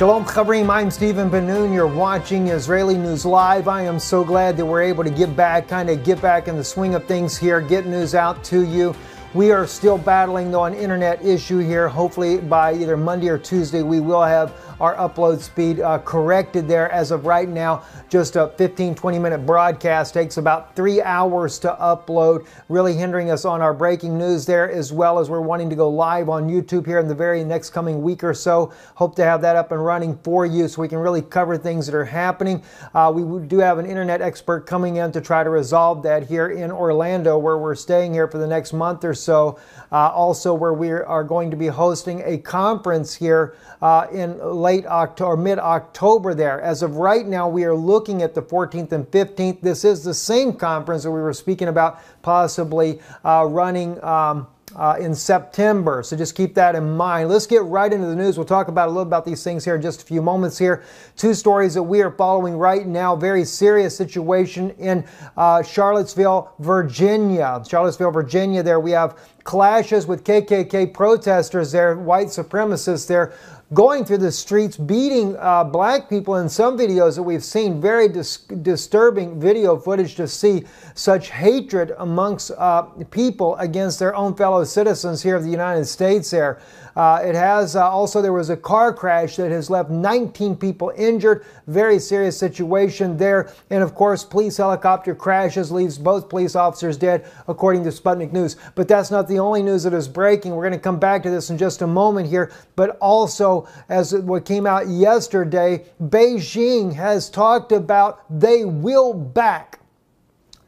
Shalom Chaverim, I'm Stephen Ben-Nun. You're watching Israeli News Live. I am so glad that we're able to get back, kind of get back in the swing of things here, get news out to you. We are still battling though an internet issue here. Hopefully by either Monday or Tuesday we will have our upload speed uh, corrected there. As of right now, just a 15, 20 minute broadcast takes about three hours to upload, really hindering us on our breaking news there, as well as we're wanting to go live on YouTube here in the very next coming week or so. Hope to have that up and running for you so we can really cover things that are happening. Uh, we do have an internet expert coming in to try to resolve that here in Orlando, where we're staying here for the next month or so. Uh, also, where we are going to be hosting a conference here uh, in late October, mid October there. As of right now, we are looking at the 14th and 15th. This is the same conference that we were speaking about possibly uh, running. Um, uh, in September. So just keep that in mind. Let's get right into the news. We'll talk about a little about these things here in just a few moments here. Two stories that we are following right now. Very serious situation in uh, Charlottesville, Virginia. Charlottesville, Virginia. There we have clashes with KKK protesters there, white supremacists there going through the streets, beating uh, black people in some videos that we've seen. Very dis- disturbing video footage to see such hatred amongst uh, people against their own fellow citizens here of the United States there. Uh, it has uh, also, there was a car crash that has left 19 people injured. Very serious situation there. And of course, police helicopter crashes, leaves both police officers dead, according to Sputnik News. But that's not the only news that is breaking. We're going to come back to this in just a moment here. But also, as what came out yesterday, Beijing has talked about they will back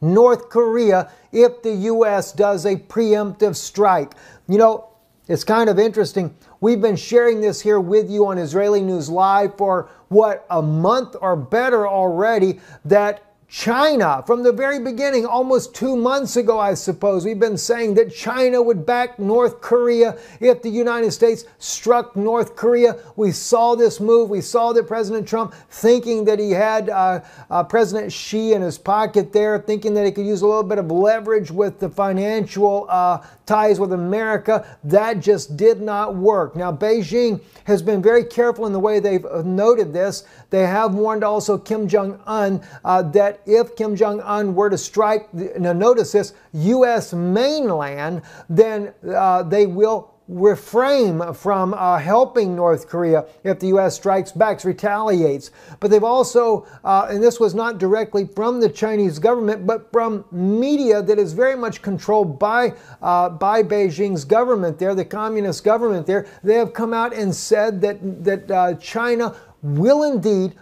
North Korea if the U.S. does a preemptive strike. You know, it's kind of interesting. We've been sharing this here with you on Israeli News Live for what, a month or better already, that China, from the very beginning, almost two months ago, I suppose, we've been saying that China would back North Korea if the United States struck North Korea. We saw this move. We saw that President Trump thinking that he had uh, uh, President Xi in his pocket there, thinking that he could use a little bit of leverage with the financial uh, ties with America. That just did not work. Now, Beijing has been very careful in the way they've noted this. They have warned also Kim Jong un uh, if Kim Jong un were to strike, now notice this, U.S. mainland, then uh, they will refrain from uh, helping North Korea if the U.S. strikes back, retaliates. But they've also, uh, and this was not directly from the Chinese government, but from media that is very much controlled by uh, by Beijing's government there, the communist government there. They have come out and said that that uh, China will indeed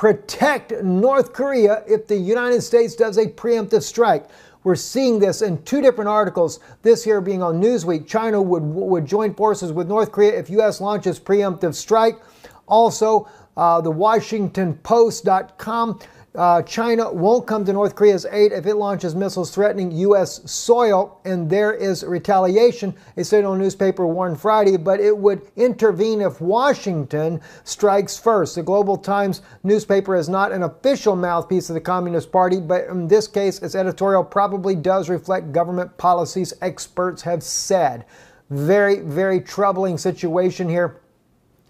protect North Korea if the United States does a preemptive strike. We're seeing this in two different articles. This here being on Newsweek, China would would join forces with North Korea if U.S. launches preemptive strike. Also, uh, the WashingtonPost.com uh, China won't come to North Korea's aid if it launches missiles threatening U.S. soil, and there is retaliation. A state-owned newspaper warned Friday, but it would intervene if Washington strikes first. The Global Times newspaper is not an official mouthpiece of the Communist Party, but in this case, its editorial probably does reflect government policies, experts have said. Very, very troubling situation here.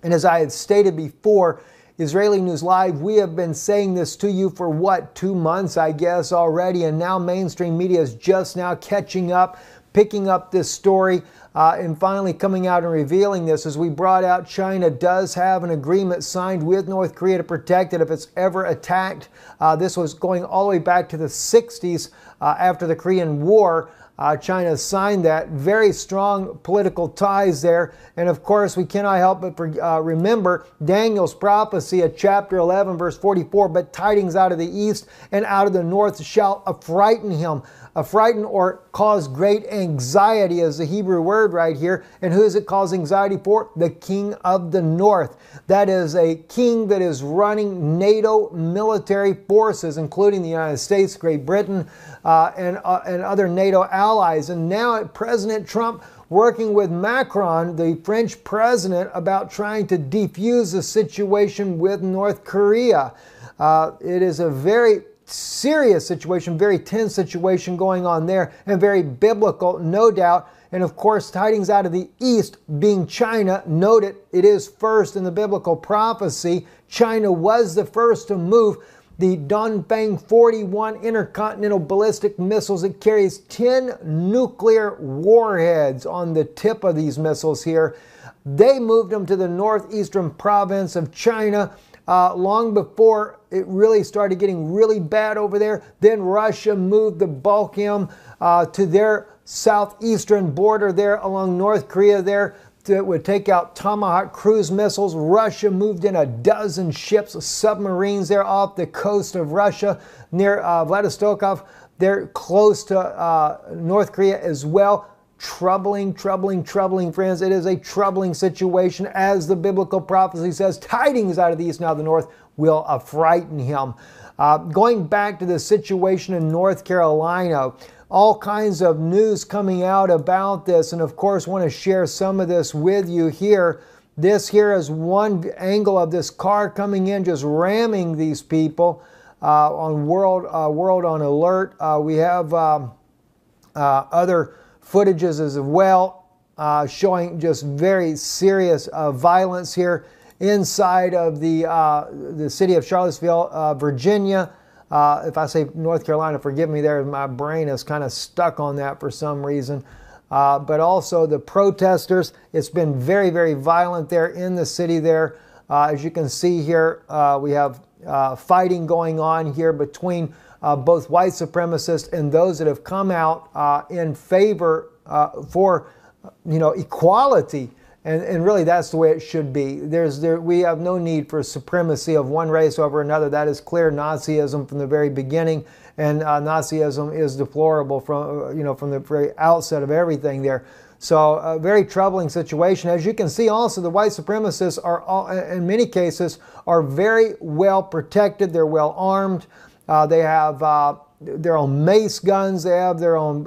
And as I had stated before, Israeli News Live, we have been saying this to you for what, two months, I guess, already, and now mainstream media is just now catching up, picking up this story. Uh, and finally coming out and revealing this as we brought out China does have an agreement signed with North Korea to protect it if it's ever attacked. Uh, this was going all the way back to the 60s uh, after the Korean War. Uh, China signed that. Very strong political ties there. And of course, we cannot help but uh, remember Daniel's prophecy at chapter 11, verse 44 But tidings out of the east and out of the north shall affrighten him affrighten or cause great anxiety is the Hebrew word right here. And who is it cause anxiety for? The king of the north. That is a king that is running NATO military forces, including the United States, Great Britain, uh, and, uh, and other NATO allies. And now President Trump working with Macron, the French president, about trying to defuse the situation with North Korea. Uh, it is a very serious situation, very tense situation going on there, and very biblical, no doubt. And of course, tidings out of the east being China. Note it, it is first in the biblical prophecy. China was the first to move the Dongfeng 41 intercontinental ballistic missiles. It carries 10 nuclear warheads on the tip of these missiles here. They moved them to the northeastern province of China uh, long before it really started getting really bad over there. Then Russia moved the Balkan uh, to their southeastern border there along North Korea there that would take out Tomahawk cruise missiles. Russia moved in a dozen ships, submarines there off the coast of Russia near uh, Vladivostok. They're close to uh, North Korea as well. Troubling, troubling, troubling, friends. It is a troubling situation. As the biblical prophecy says, tidings out of the east, now the north, will uh, frighten him. Uh, going back to the situation in North Carolina, all kinds of news coming out about this, and of course, want to share some of this with you here. This here is one angle of this car coming in, just ramming these people uh, on World uh, World on Alert. Uh, we have um, uh, other footages as well, uh, showing just very serious uh, violence here inside of the the city of Charlottesville, Virginia. Uh, if I say North Carolina, forgive me there, my brain is kind of stuck on that for some reason. Uh, but also the protesters, it's been very, very violent there in the city there. Uh, as you can see here, uh, we have uh, fighting going on here between uh, both white supremacists and those that have come out in favor for you know, equality and, and really, that's the way it should be. There's, there, we have no need for supremacy of one race over another. That is clear Nazism from the very beginning, and uh, Nazism is deplorable from, uh, you know, from the very outset of everything there. So, a very troubling situation. As you can see, also the white supremacists are, all, in many cases, are very well protected. They're well armed. Uh, they have uh, their own mace guns. They have their own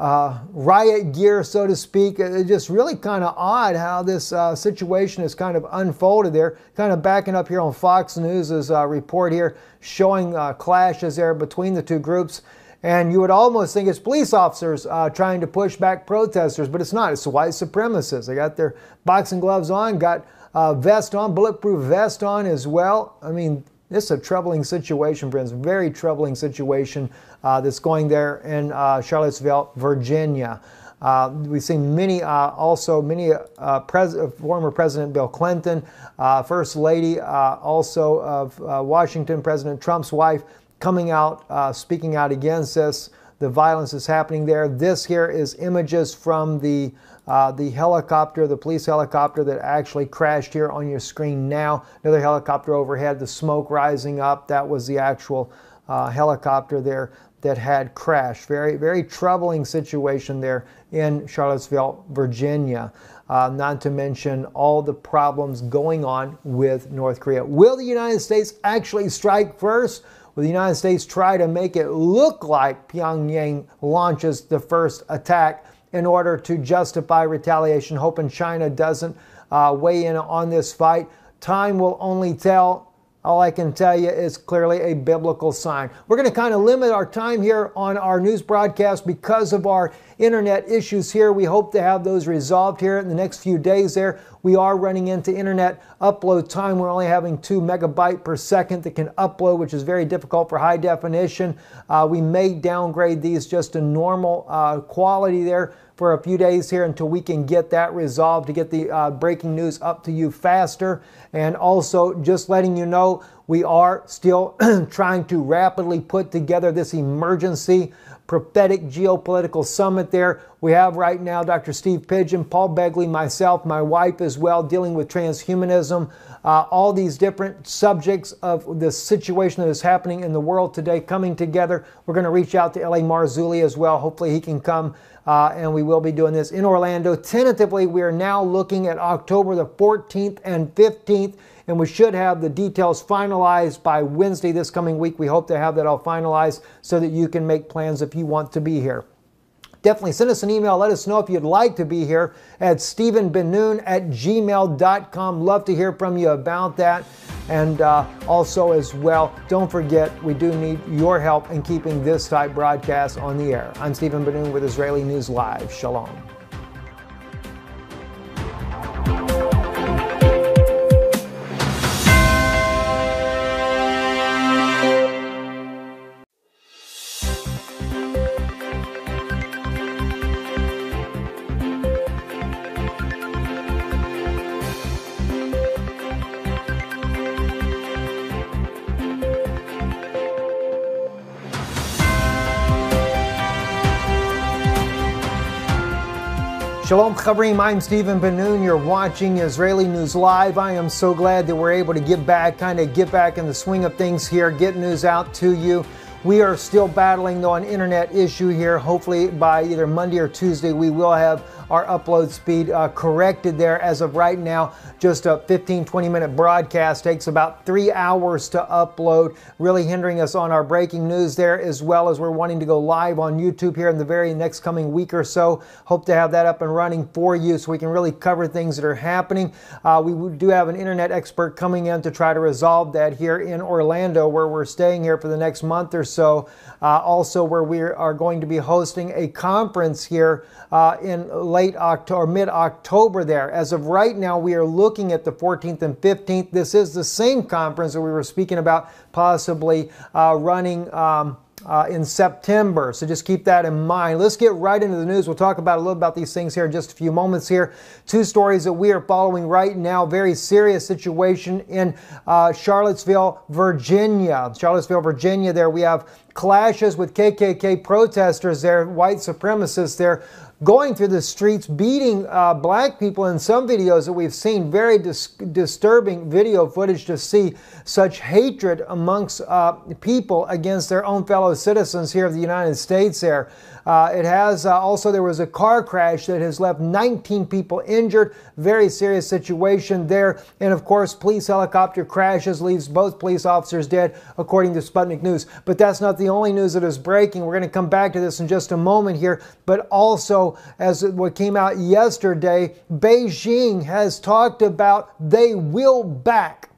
uh, riot gear, so to speak. It's just really kind of odd how this uh, situation is kind of unfolded there. Kind of backing up here on Fox News' uh, report here showing uh, clashes there between the two groups. And you would almost think it's police officers uh, trying to push back protesters, but it's not. It's white supremacists. They got their boxing gloves on, got uh, vest on, bulletproof vest on as well. I mean, this is a troubling situation, friends. Very troubling situation uh, that's going there in uh, Charlottesville, Virginia. Uh, we've seen many, uh, also many uh, pres- former President Bill Clinton, uh, First Lady, also of Washington, President Trump's wife, coming out, speaking out against this. The violence is happening there. This here is images from the uh, the helicopter, the police helicopter that actually crashed here on your screen now. Another helicopter overhead, the smoke rising up. That was the actual uh, helicopter there that had crashed. Very, very troubling situation there in Charlottesville, Virginia. Uh, not to mention all the problems going on with North Korea. Will the United States actually strike first? Will the United States try to make it look like Pyongyang launches the first attack? In order to justify retaliation, hoping China doesn't uh, weigh in on this fight. Time will only tell. All I can tell you is clearly a biblical sign. We're going to kind of limit our time here on our news broadcast because of our internet issues here. We hope to have those resolved here in the next few days there. We are running into internet upload time. We're only having two megabyte per second that can upload, which is very difficult for high definition. Uh, we may downgrade these just to normal uh, quality there for a few days here until we can get that resolved to get the uh, breaking news up to you faster. And also, just letting you know, we are still trying to rapidly put together this emergency prophetic geopolitical summit there. We have right now Dr. Steve Pidgeon, Paul Begley, myself, my wife as well, dealing with transhumanism, uh, all these different subjects of the situation that is happening in the world today coming together. We're going to reach out to L.A. Marzulli as well. Hopefully, he can come uh, and we will be doing this in Orlando. Tentatively, we are now looking at October the 14th and 15th, and we should have the details finalized by Wednesday this coming week. We hope to have that all finalized so that you can make plans if you want to be here definitely send us an email. Let us know if you'd like to be here at stephenbenoon at gmail.com. Love to hear from you about that. And uh, also, as well, don't forget, we do need your help in keeping this type broadcast on the air. I'm Stephen Ben-Nun with Israeli News Live. Shalom. Shalom Chaverim, I'm Stephen Ben-Nun. You're watching Israeli News Live. I am so glad that we're able to get back, kind of get back in the swing of things here, get news out to you. We are still battling though an internet issue here. Hopefully by either Monday or Tuesday we will have our upload speed uh, corrected there. As of right now, just a 15, 20 minute broadcast takes about three hours to upload, really hindering us on our breaking news there, as well as we're wanting to go live on YouTube here in the very next coming week or so. Hope to have that up and running for you so we can really cover things that are happening. Uh, we do have an internet expert coming in to try to resolve that here in Orlando, where we're staying here for the next month or so. Uh, also, where we are going to be hosting a conference here uh, in late October, mid October there. As of right now, we are looking at the 14th and 15th. This is the same conference that we were speaking about possibly uh, running. Um, uh, in September. So just keep that in mind. Let's get right into the news. We'll talk about a little about these things here in just a few moments here. Two stories that we are following right now. Very serious situation in uh, Charlottesville, Virginia. Charlottesville, Virginia. There we have clashes with KKK protesters there, white supremacists there going through the streets beating uh, black people in some videos that we've seen. Very dis- disturbing video footage to see such hatred amongst uh, people against their own fellow citizens here of the united states there uh, it has uh, also, there was a car crash that has left 19 people injured. Very serious situation there. And of course, police helicopter crashes, leaves both police officers dead, according to Sputnik News. But that's not the only news that is breaking. We're going to come back to this in just a moment here. But also, as what came out yesterday, Beijing has talked about they will back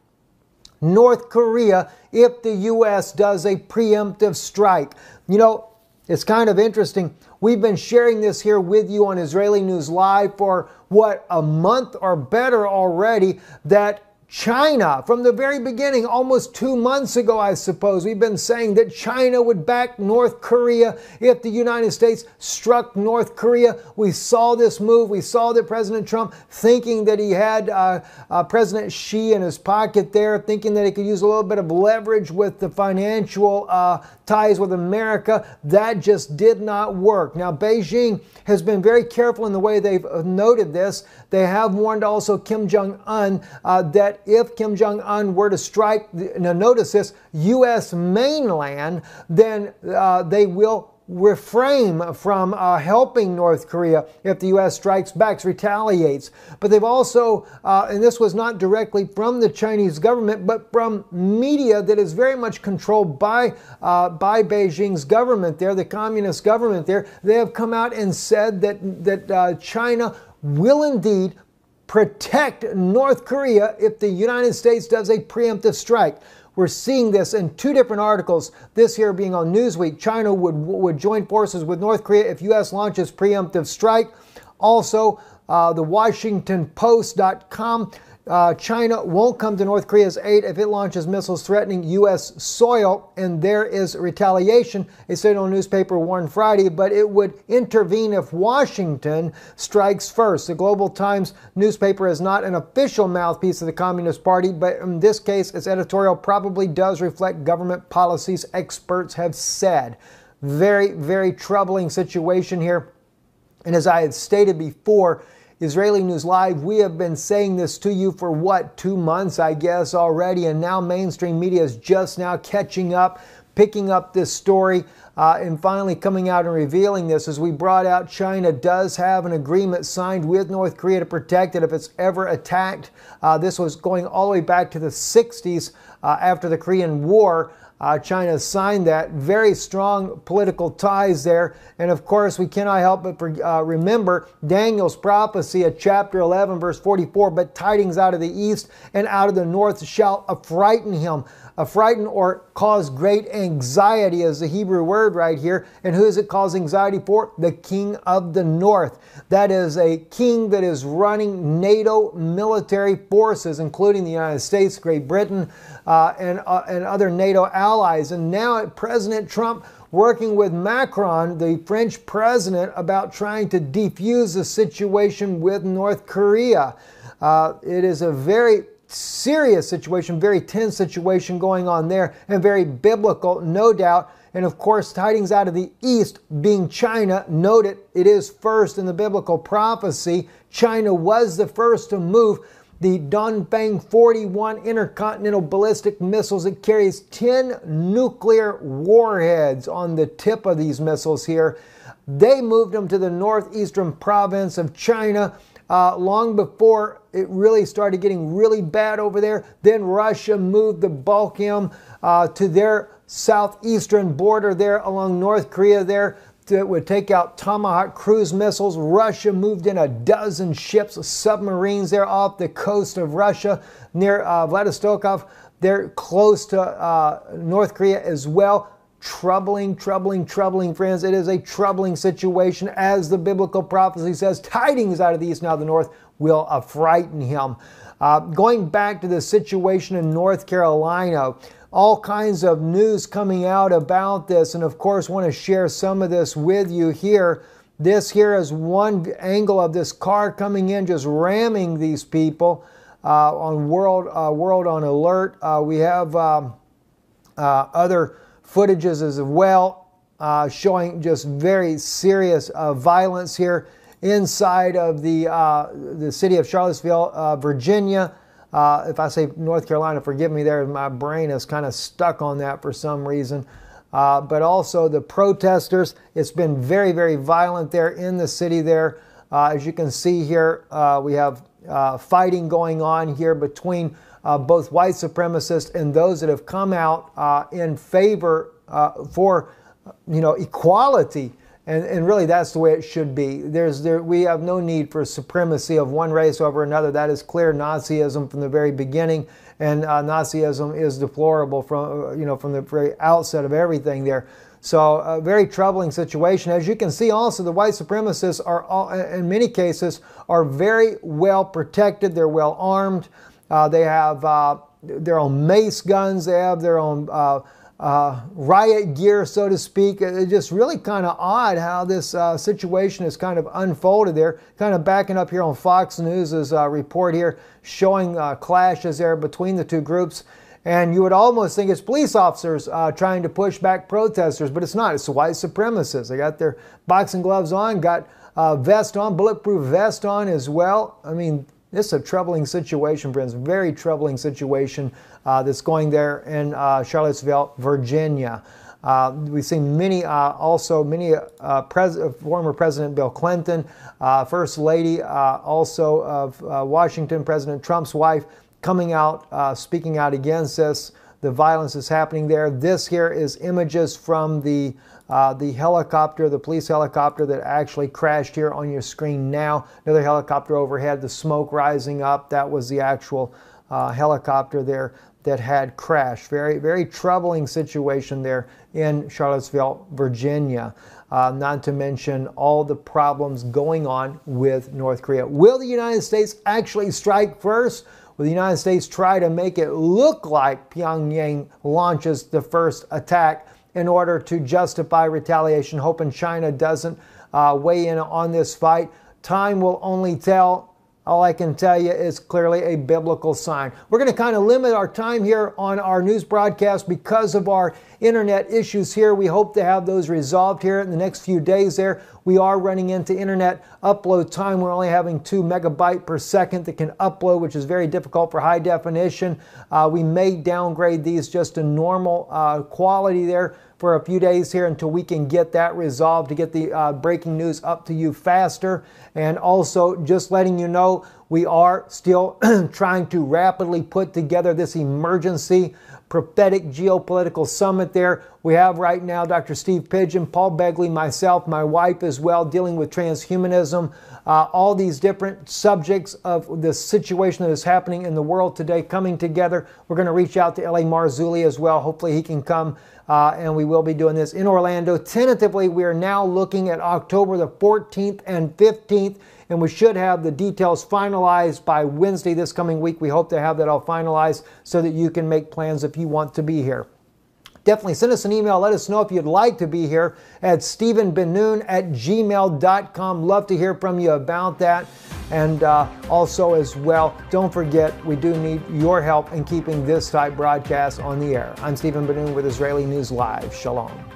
North Korea if the U.S. does a preemptive strike. You know, it's kind of interesting. We've been sharing this here with you on Israeli News Live for what, a month or better already, that China, from the very beginning, almost two months ago, I suppose, we've been saying that China would back North Korea if the United States struck North Korea. We saw this move. We saw that President Trump thinking that he had uh, uh, President Xi in his pocket there, thinking that he could use a little bit of leverage with the financial uh, ties with America. That just did not work. Now, Beijing has been very careful in the way they've noted this. They have warned also Kim Jong un uh, that if Kim Jong un were to strike, now notice this, U.S. mainland, then uh, they will refrain from uh, helping North Korea if the U.S. strikes back, retaliates. But they've also, uh, and this was not directly from the Chinese government, but from media that is very much controlled by uh, by Beijing's government there, the communist government there. They have come out and said that that uh, China will indeed protect North Korea if the United States does a preemptive strike. We're seeing this in two different articles. This here being on Newsweek, China would would join forces with North Korea if U.S. launches preemptive strike. Also, uh, the WashingtonPost.com uh, China won't come to North Korea's aid if it launches missiles threatening U.S. soil, and there is retaliation. A state-owned newspaper warned Friday, but it would intervene if Washington strikes first. The Global Times newspaper is not an official mouthpiece of the Communist Party, but in this case, its editorial probably does reflect government policies, experts have said. Very, very troubling situation here. And as I had stated before, Israeli News Live, we have been saying this to you for what, two months, I guess, already, and now mainstream media is just now catching up, picking up this story. Uh, and finally coming out and revealing this as we brought out China does have an agreement signed with North Korea to protect it if it's ever attacked. Uh, this was going all the way back to the 60s uh, after the Korean War. Uh, China signed that. Very strong political ties there. And of course, we cannot help but uh, remember Daniel's prophecy at chapter 11, verse 44 But tidings out of the east and out of the north shall affrighten him affrighten or cause great anxiety is the Hebrew word right here. And who is it cause anxiety for? The king of the north. That is a king that is running NATO military forces, including the United States, Great Britain, uh, and, uh, and other NATO allies. And now President Trump working with Macron, the French president, about trying to defuse the situation with North Korea. Uh, it is a very serious situation, very tense situation going on there, and very biblical, no doubt. And of course, tidings out of the east being China. Note it, it is first in the biblical prophecy. China was the first to move the Dongfeng 41 intercontinental ballistic missiles. It carries 10 nuclear warheads on the tip of these missiles here. They moved them to the northeastern province of China uh, long before it really started getting really bad over there. Then Russia moved the Balkan uh, to their southeastern border there along North Korea there that would take out Tomahawk cruise missiles. Russia moved in a dozen ships, submarines there off the coast of Russia near uh, Vladivostok. They're close to uh, North Korea as well. Troubling, troubling, troubling, friends. It is a troubling situation. As the biblical prophecy says, tidings out of the east, now the north, will uh, frighten him. Uh, going back to the situation in North Carolina, all kinds of news coming out about this, and of course, want to share some of this with you here. This here is one angle of this car coming in, just ramming these people uh, on World uh, World on Alert. Uh, we have um, uh, other footages as well, uh, showing just very serious uh, violence here inside of the the city of Charlottesville, Virginia. Uh, if I say North Carolina, forgive me there, my brain is kind of stuck on that for some reason. Uh, but also the protesters, it's been very, very violent there in the city there. Uh, as you can see here, uh, we have uh, fighting going on here between uh, both white supremacists and those that have come out in favor for you know, equality and, and really, that's the way it should be. There's, there, we have no need for supremacy of one race over another. That is clear Nazism from the very beginning, and uh, Nazism is deplorable from, uh, you know, from the very outset of everything there. So, a very troubling situation. As you can see, also the white supremacists are, all, in many cases, are very well protected. They're well armed. Uh, they have uh, their own mace guns. They have their own uh, uh, riot gear, so to speak. It's just really kind of odd how this uh, situation is kind of unfolded there. Kind of backing up here on Fox News' uh, report here showing uh, clashes there between the two groups. And you would almost think it's police officers uh, trying to push back protesters, but it's not. It's white supremacists. They got their boxing gloves on, got uh, vest on, bulletproof vest on as well. I mean, this is a troubling situation, friends. Very troubling situation uh, that's going there in uh, Charlottesville, Virginia. Uh, we've seen many, uh, also many uh, pres former President Bill Clinton, uh, First Lady, also of Washington, President Trump's wife, coming out, speaking out against this. The violence is happening there. This here is images from the uh, the helicopter, the police helicopter that actually crashed here on your screen now. Another helicopter overhead, the smoke rising up. That was the actual uh, helicopter there that had crashed. Very, very troubling situation there in Charlottesville, Virginia. Uh, not to mention all the problems going on with North Korea. Will the United States actually strike first? Will the United States try to make it look like Pyongyang launches the first attack? In order to justify retaliation, hoping China doesn't uh, weigh in on this fight. Time will only tell. All I can tell you is clearly a biblical sign. We're going to kind of limit our time here on our news broadcast because of our internet issues here. We hope to have those resolved here in the next few days there. We are running into internet upload time. We're only having two megabyte per second that can upload, which is very difficult for high definition. Uh, we may downgrade these just to normal uh, quality there for a few days here until we can get that resolved to get the uh, breaking news up to you faster. And also, just letting you know, we are still trying to rapidly put together this emergency prophetic geopolitical summit there. We have right now Dr. Steve Pidgeon, Paul Begley, myself, my wife as well, dealing with transhumanism, uh, all these different subjects of the situation that is happening in the world today coming together. We're going to reach out to L.A. Marzulli as well. Hopefully, he can come uh, and we will be doing this in Orlando. Tentatively, we are now looking at October the 14th and 15th, and we should have the details finalized by Wednesday this coming week. We hope to have that all finalized so that you can make plans if you want to be here definitely send us an email. Let us know if you'd like to be here at stephenbenoon at gmail.com. Love to hear from you about that. And uh, also, as well, don't forget, we do need your help in keeping this type broadcast on the air. I'm Stephen Ben-Nun with Israeli News Live. Shalom.